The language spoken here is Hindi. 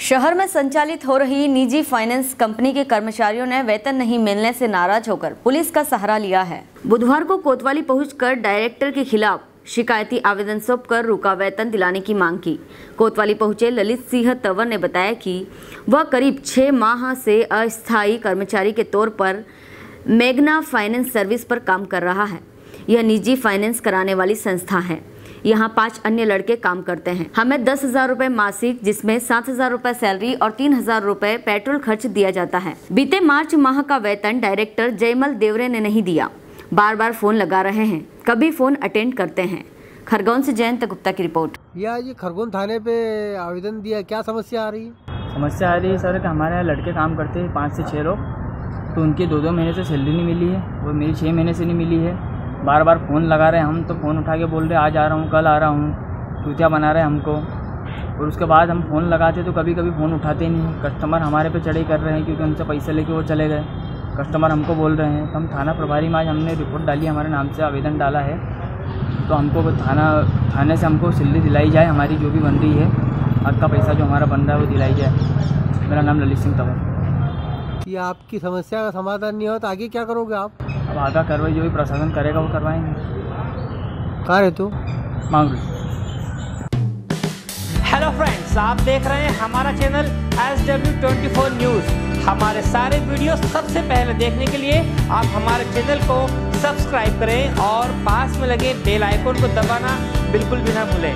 शहर में संचालित हो रही निजी फाइनेंस कंपनी के कर्मचारियों ने वेतन नहीं मिलने से नाराज़ होकर पुलिस का सहारा लिया है। बुधवार को कोतवाली पहुंचकर डायरेक्टर के खिलाफ शिकायती आवेदन सौंप कर रुका वेतन दिलाने की मांग की। कोतवाली पहुँचे ललित सिंह तंवर ने बताया कि वह करीब छह माह से अस्थायी कर्मचारी के तौर पर मेगना फाइनेंस सर्विस पर काम कर रहा है। यह निजी फाइनेंस कराने वाली संस्था है। यहाँ पाँच अन्य लड़के काम करते हैं। हमें दस हज़ार रूपए मासिक जिसमें सात हज़ार रूपए सैलरी और तीन हज़ार रूपए पेट्रोल खर्च दिया जाता है। बीते मार्च माह का वेतन डायरेक्टर जयमल देवरे ने नहीं दिया। बार बार फ़ोन लगा रहे हैं। कभी फ़ोन अटेंड करते हैं। खरगोन से जयंत गुप्ता की रिपोर्ट। या ये खरगोन थाने पे आवेदन दिया क्या समस्या आ रही है? समस्या आ रही है सर कि हमारे यहाँ लड़के काम करते हैं पाँच से छः लोग तो उनकी दो दो महीने से सैलरी नहीं मिली है वो मेरी छः महीने से नहीं मिली है। बार बार फ़ोन लगा रहे हम तो फ़ोन उठा के बोल रहे आज आ रहा हूँ, कल आ रहा हूँ, चूतिया बना रहे हमको। और उसके बाद हम फ़ोन लगाते तो कभी कभी फ़ोन उठाते नहीं कस्टमर हमारे पे चढ़ाई कर रहे हैं, क्योंकि उनसे पैसे लेके वो चले गए। कस्टमर हमको बोल रहे हैं तो हम थाना प्रभारी में आज हमने रिपोर्ट डाली हमारे नाम से आवेदन डाला है। तो हमको थाना, थाने से हमको सिल्ली दिलाई जाए, हमारी जो भी बन रही है, हक का पैसा जो हमारा बन रहा है, वो दिलाई जाए। मेरा नाम ललित सिंह तंवर ये आपकी समस्या का समाधान नहीं हो तो आगे क्या करोगे आप? अब आगा कार्रवाई जो भी प्रशासन करेगा वो करवाएँगे। कहाँ रहे तो? मांग हेलो फ्रेंड्स आप देख रहे हैं हमारा channel S W twenty four news हमारे सारे वीडियो सबसे पहले देखने के लिए आप हमारे चैनल को सब्सक्राइब करें और पास में लगे बेल आइकन को दबाना बिल्कुल भी ना भूलें।